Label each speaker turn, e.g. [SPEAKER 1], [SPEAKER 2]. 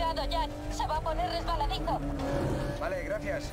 [SPEAKER 1] Cuidado, Jack. Se va a poner resbaladizo.
[SPEAKER 2] Vale, gracias.